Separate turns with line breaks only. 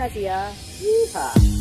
Novin Asia. Yeehaw.